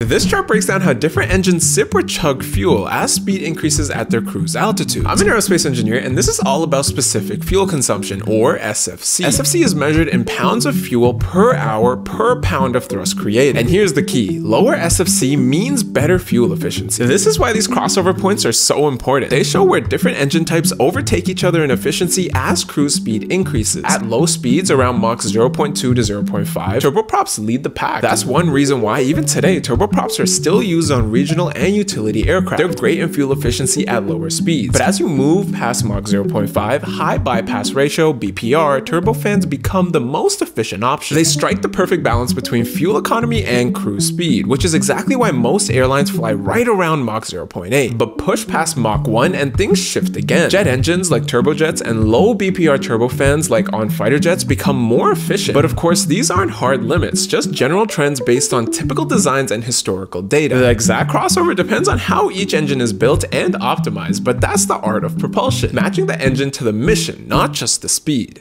This chart breaks down how different engines sip or chug fuel as speed increases at their cruise altitude. I'm an aerospace engineer and this is all about specific fuel consumption or SFC. SFC is measured in pounds of fuel per hour per pound of thrust created. And here's the key, lower SFC means better fuel efficiency. This is why these crossover points are so important. They show where different engine types overtake each other in efficiency as cruise speed increases. At low speeds around Mach 0.2 to 0.5, turboprops lead the pack. That's one reason why even today turbo turboprops are still used on regional and utility aircraft. They're great in fuel efficiency at lower speeds. But as you move past Mach 0.5, high bypass ratio, BPR, turbofans become the most efficient option. They strike the perfect balance between fuel economy and cruise speed, which is exactly why most airlines fly right around Mach 0.8. But push past Mach 1 and things shift again. Jet engines like turbojets and low BPR turbofans like on fighter jets become more efficient. But of course, these aren't hard limits, just general trends based on typical designs and historical data. The exact crossover depends on how each engine is built and optimized, but that's the art of propulsion, matching the engine to the mission, not just the speed.